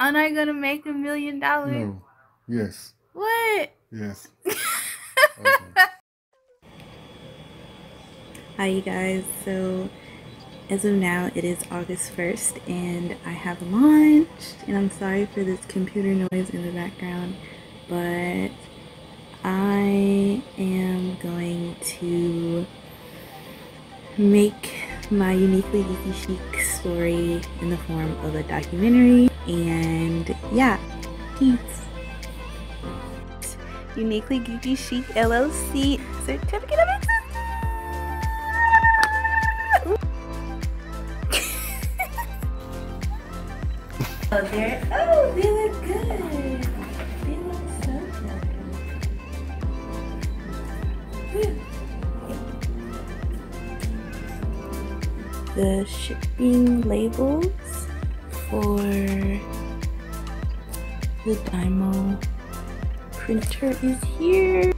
Aren't I gonna make a million dollars? No. Yes. What? Yes. Hi, you guys. So, as of now, it is August 1st, and I have launched. And I'm sorry for this computer noise in the background, but I am going to make my uniquely geeky chic story in the form of a documentary. And yeah, peace. Uniquely Geeky Chic LLC certificate of existence. oh, there. Oh, they look good. They look so good. The shipping labels for the Dymo printer is here.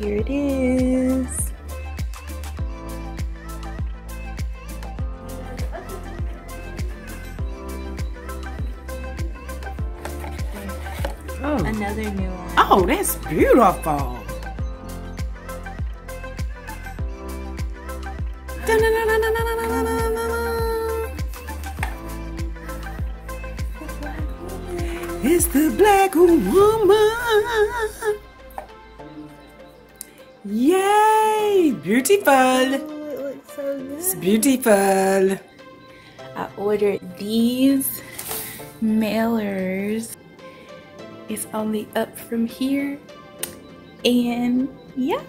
Here it is. Oh. Another new one. oh, that's beautiful. Black woman. Yay! Beautiful. It looks so good. It's beautiful. I ordered these mailers. It's only up from here. And yeah.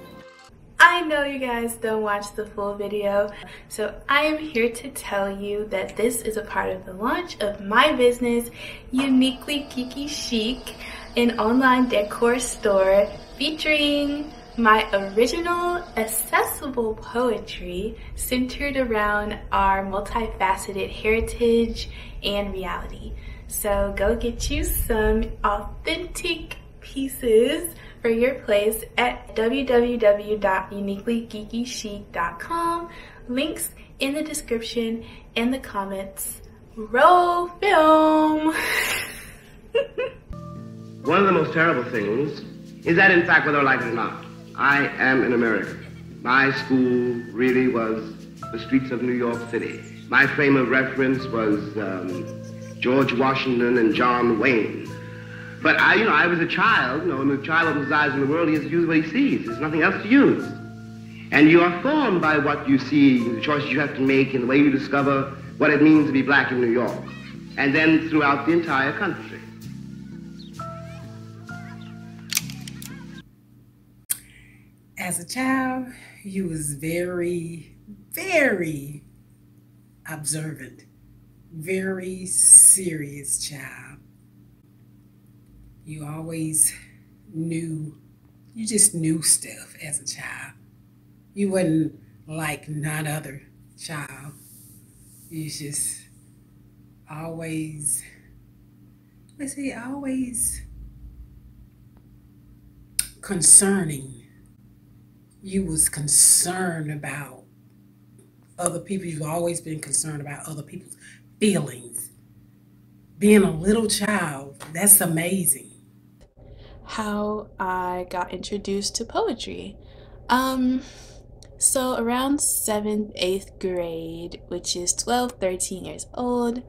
I know you guys don't watch the full video, so I am here to tell you that this is a part of the launch of my business, Uniquely Geeky Chic, an online decor store featuring my original accessible poetry centered around our multifaceted heritage and reality. So go get you some authentic pieces for your place at www.uniquelygeekychic.com. Links in the description and the comments. Roll film! One of the most terrible things is that, in fact, whether I like it or not, I am an American. My school really was the streets of New York City. My frame of reference was um, George Washington and John Wayne. But I, you know, I was a child. You know, when a child opens his eyes in the world, he has to use what he sees. There's nothing else to use. And you are formed by what you see, the choices you have to make, and the way you discover what it means to be black in New York, and then throughout the entire country. As a child, you was very, very observant, very serious child. You always knew, you just knew stuff as a child. You wasn't like none other child. You just always, let's say, always concerning you was concerned about other people. You've always been concerned about other people's feelings. Being a little child, that's amazing. How I got introduced to poetry. Um, so around 7th, 8th grade, which is 12, 13 years old,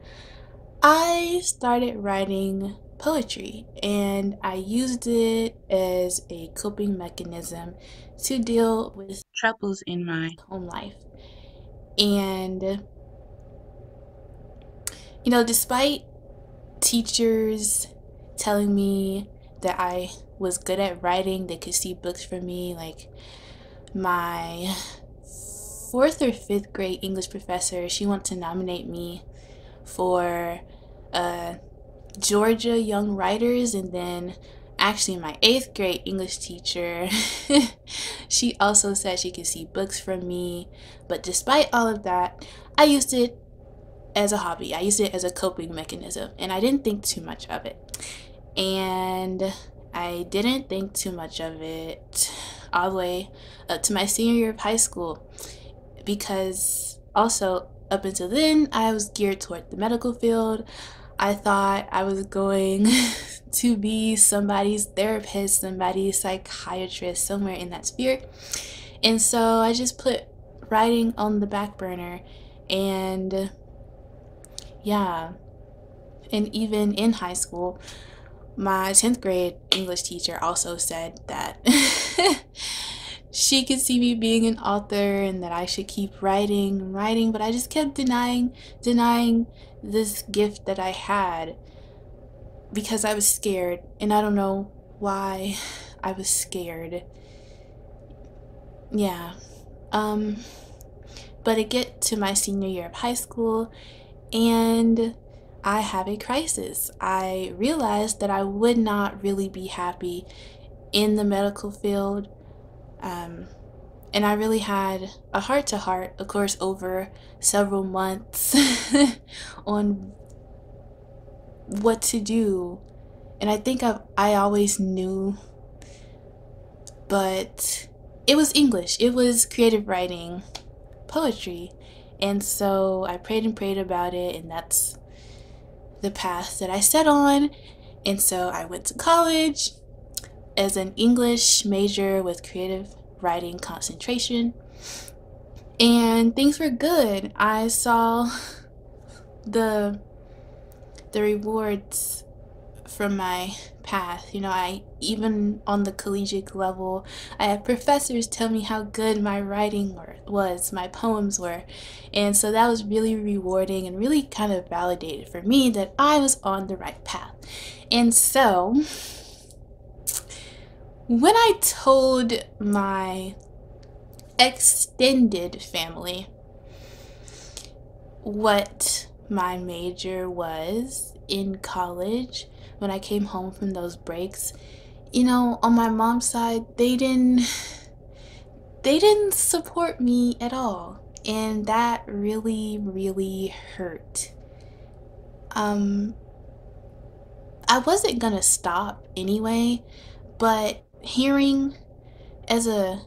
I started writing poetry and I used it as a coping mechanism to deal with troubles in my home life. And, you know, despite teachers telling me that I was good at writing, they could see books from me, like my fourth or fifth grade English professor, she wanted to nominate me for uh, Georgia Young Writers, and then actually my eighth grade English teacher, she also said she could see books from me. But despite all of that, I used it as a hobby. I used it as a coping mechanism, and I didn't think too much of it. And I didn't think too much of it all the way up to my senior year of high school because also up until then I was geared toward the medical field. I thought I was going to be somebody's therapist, somebody's psychiatrist, somewhere in that sphere. And so I just put writing on the back burner. And yeah, and even in high school, my 10th grade English teacher also said that she could see me being an author and that I should keep writing and writing, but I just kept denying denying this gift that I had because I was scared and I don't know why I was scared. Yeah. Um but I get to my senior year of high school and I have a crisis. I realized that I would not really be happy in the medical field. Um, and I really had a heart to heart, of course, over several months on what to do. And I think I, I always knew, but it was English, it was creative writing, poetry. And so I prayed and prayed about it, and that's the path that I set on. And so I went to college as an English major with creative writing concentration. And things were good. I saw the the rewards from my path. You know, I even on the collegiate level, I had professors tell me how good my writing was, my poems were. And so that was really rewarding and really kind of validated for me that I was on the right path. And so when I told my extended family what my major was in college, when I came home from those breaks, you know, on my mom's side, they didn't they didn't support me at all. And that really really hurt. Um I wasn't to stop anyway, but hearing as a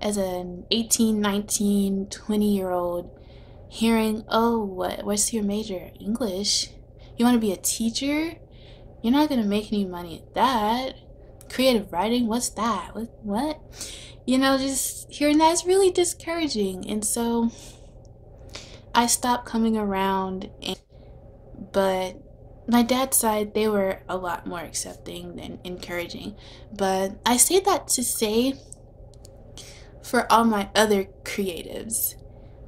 as an 18, 19, 20 year old hearing, "Oh, what what's your major? English? You want to be a teacher?" You're not gonna make any money at that. Creative writing, what's that? What? What? You know, just hearing that is really discouraging, and so I stopped coming around. And, but my dad's side, they were a lot more accepting and encouraging. But I say that to say for all my other creatives,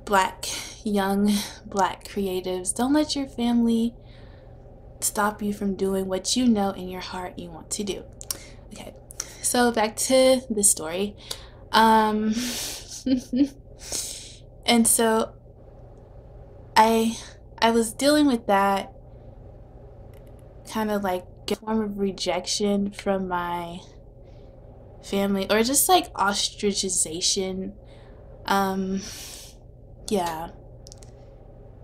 black, young black creatives, don't let your family stop you from doing what you know in your heart you want to do. Okay, so back to the story. Um, and so I I was dealing with that kind of like form of rejection from my family or just like ostracization. Um, yeah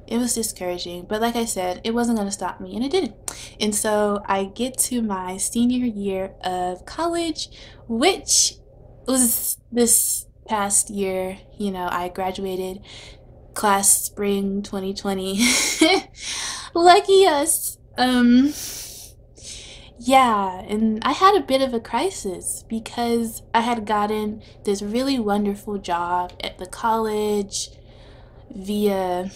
it was discouraging. But like I said, it wasn't going to stop me, and it didn't. And so I get to my senior year of college, which was this past year. You know, I graduated class spring 2020. Lucky us. Um, yeah, and I had a bit of a crisis because I had gotten this really wonderful job at the college via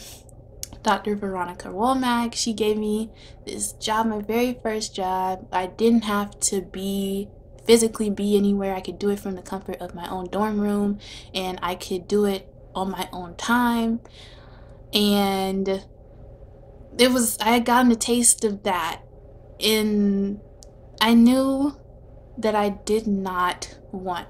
Dr. Veronica Womack. She gave me this job, my very first job. I didn't have to be physically be anywhere. I could do it from the comfort of my own dorm room and I could do it on my own time. And it was I had gotten a taste of that and I knew that I did not want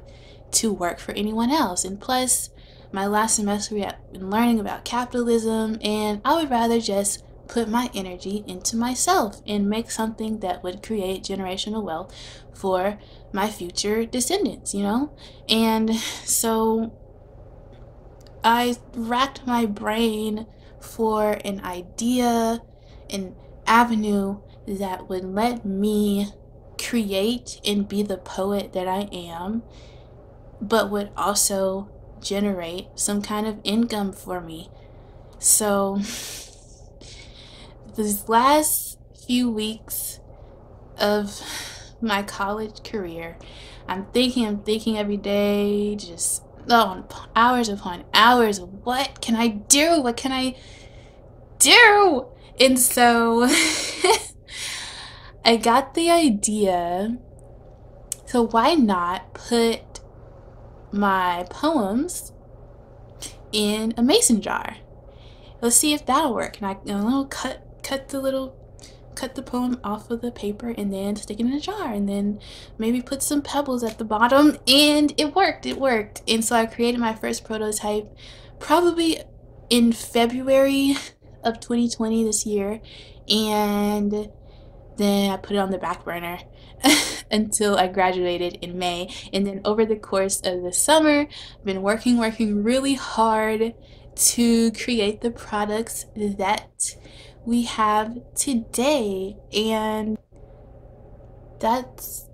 to work for anyone else. And plus, my last semester we had been learning about capitalism and I would rather just put my energy into myself and make something that would create generational wealth for my future descendants, you know? And so I racked my brain for an idea, an avenue that would let me create and be the poet that I am, but would also generate some kind of income for me. So, these last few weeks of my college career. I'm thinking, I'm thinking every day, just oh, hours upon hours. What can I do? What can I do? And so I got the idea. So why not put my poems in a mason jar? Let's see if that'll work. And I a little cut cut the little cut the poem off of the paper and then stick it in a jar and then maybe put some pebbles at the bottom and it worked it worked and so i created my first prototype probably in february of 2020 this year and then i put it on the back burner until i graduated in may and then over the course of the summer i've been working working really hard to create the products that we have today. And that's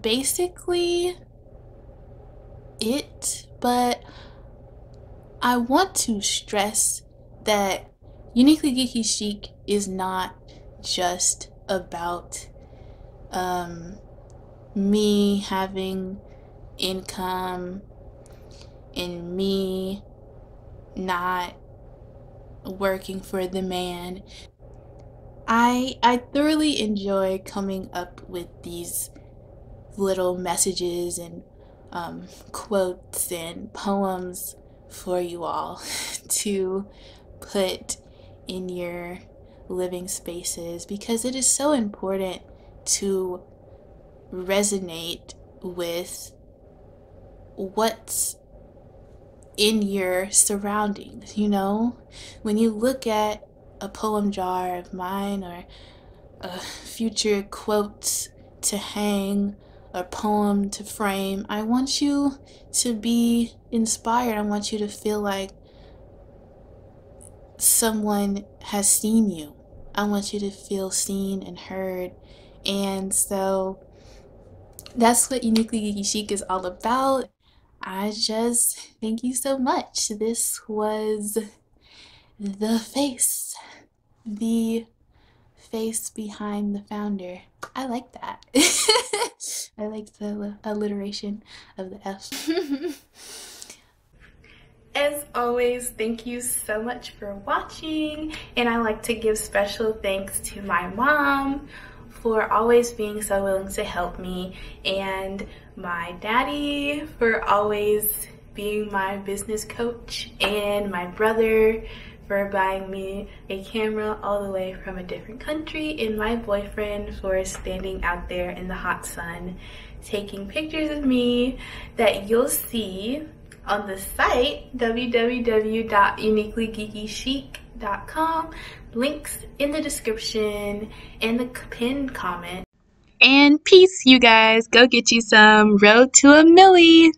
basically it. But I want to stress that Uniquely Geeky Chic is not just about um, me having income and me not working for the man. I I thoroughly enjoy coming up with these little messages and um, quotes and poems for you all to put in your living spaces because it is so important to resonate with what's in your surroundings, you know? When you look at a poem jar of mine or a future quotes to hang or poem to frame, I want you to be inspired. I want you to feel like someone has seen you. I want you to feel seen and heard. And so that's what Uniquely Geeky Chic is all about. I just thank you so much. This was the face, the face behind the founder. I like that. I like the alliteration of the F. As always, thank you so much for watching, and I like to give special thanks to my mom for always being so willing to help me and my daddy for always being my business coach and my brother for buying me a camera all the way from a different country and my boyfriend for standing out there in the hot sun taking pictures of me that you'll see on the site www.uniquelygeekychic.com links in the description and the pinned comment. And peace, you guys. Go get you some Road to a Millie.